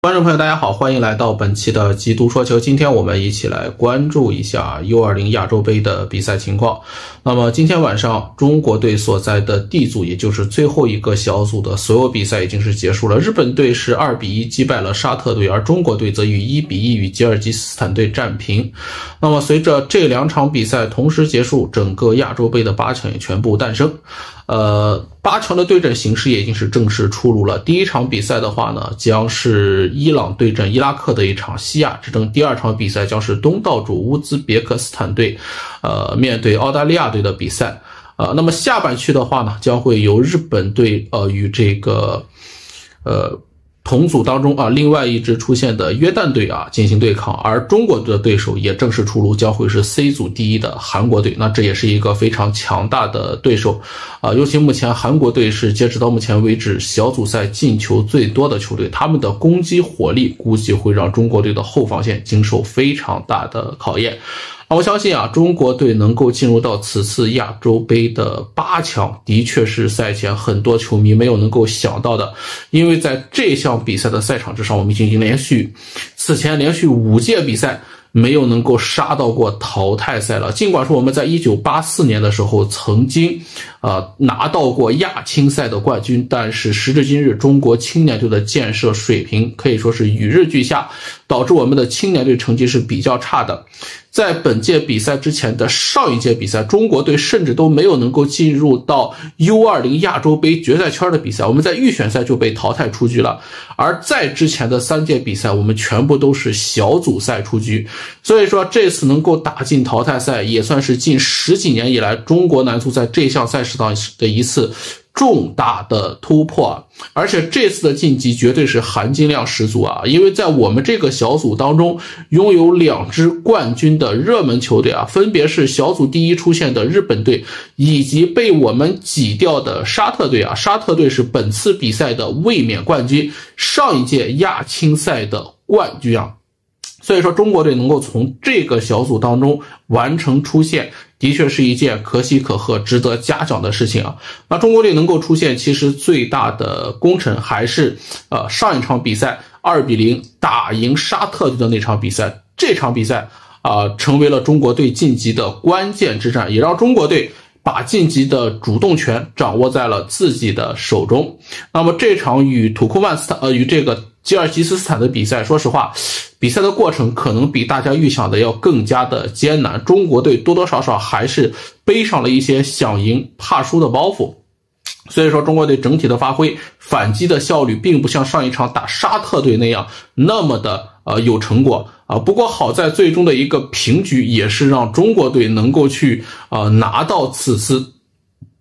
观众朋友，大家好，欢迎来到本期的极毒说球。今天我们一起来关注一下 U20 亚洲杯的比赛情况。那么今天晚上，中国队所在的 D 组，也就是最后一个小组的所有比赛已经是结束了。日本队是二比一击败了沙特队，而中国队则以一比一与吉尔吉斯斯坦队战平。那么随着这两场比赛同时结束，整个亚洲杯的八强也全部诞生。呃，八强的对阵形势也已经是正式出炉了。第一场比赛的话呢，将是伊朗对阵伊拉克的一场西亚之争；第二场比赛将是东道主乌兹别克斯坦队，呃，面对澳大利亚队的比赛。呃，那么下半区的话呢，将会由日本队呃与这个，呃。同组当中啊，另外一支出现的约旦队啊进行对抗，而中国队的对手也正式出炉，将会是 C 组第一的韩国队。那这也是一个非常强大的对手啊，尤其目前韩国队是截止到目前为止小组赛进球最多的球队，他们的攻击火力估计会让中国队的后防线经受非常大的考验。那我相信啊，中国队能够进入到此次亚洲杯的八强，的确是赛前很多球迷没有能够想到的。因为在这项比赛的赛场之上，我们已经连续此前连续五届比赛没有能够杀到过淘汰赛了。尽管说我们在一九八四年的时候曾经，呃拿到过亚青赛的冠军，但是时至今日，中国青年队的建设水平可以说是与日俱下，导致我们的青年队成绩是比较差的。在本届比赛之前的上一届比赛，中国队甚至都没有能够进入到 U20 亚洲杯决赛圈的比赛，我们在预选赛就被淘汰出局了。而在之前的三届比赛，我们全部都是小组赛出局。所以说，这次能够打进淘汰赛，也算是近十几年以来中国男足在这项赛事上的一次。重大的突破，而且这次的晋级绝对是含金量十足啊！因为在我们这个小组当中，拥有两支冠军的热门球队啊，分别是小组第一出现的日本队，以及被我们挤掉的沙特队啊。沙特队是本次比赛的卫冕冠军，上一届亚青赛的冠军啊。所以说，中国队能够从这个小组当中完成出线。的确是一件可喜可贺、值得嘉奖的事情啊！那中国队能够出线，其实最大的功臣还是呃上一场比赛二比零打赢沙特队的那场比赛。这场比赛啊，成为了中国队晋级的关键之战，也让中国队把晋级的主动权掌握在了自己的手中。那么这场与土库曼斯坦呃与这个吉尔吉斯斯坦的比赛，说实话。比赛的过程可能比大家预想的要更加的艰难，中国队多多少少还是背上了一些想赢怕输的包袱，所以说中国队整体的发挥、反击的效率并不像上一场打沙特队那样那么的呃有成果啊。不过好在最终的一个平局，也是让中国队能够去呃拿到此次。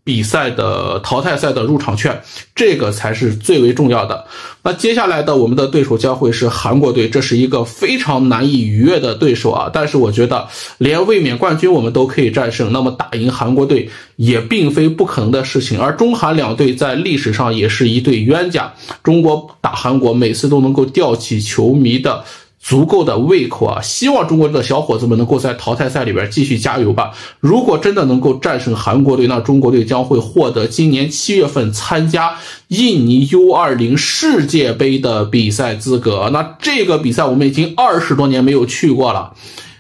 比赛的淘汰赛的入场券，这个才是最为重要的。那接下来的我们的对手将会是韩国队，这是一个非常难以逾越的对手啊！但是我觉得，连卫冕冠军我们都可以战胜，那么打赢韩国队也并非不可能的事情。而中韩两队在历史上也是一对冤家，中国打韩国每次都能够吊起球迷的。足够的胃口啊！希望中国的小伙子们能够在淘汰赛里边继续加油吧。如果真的能够战胜韩国队，那中国队将会获得今年七月份参加印尼 U20 世界杯的比赛资格。那这个比赛我们已经二十多年没有去过了，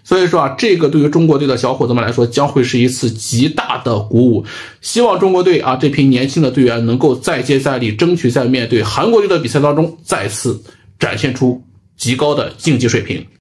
所以说啊，这个对于中国队的小伙子们来说将会是一次极大的鼓舞。希望中国队啊这批年轻的队员能够再接再厉，争取在面对韩国队的比赛当中再次展现出。极高的竞技水平。